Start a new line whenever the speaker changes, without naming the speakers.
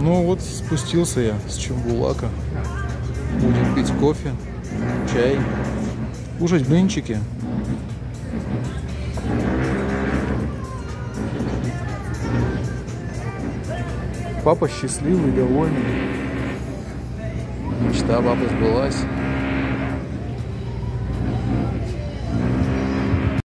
Ну вот спустился я с Чембулака. Будем пить кофе, чай, кушать блинчики. Папа счастливый, довольный. Мечта папы сбылась.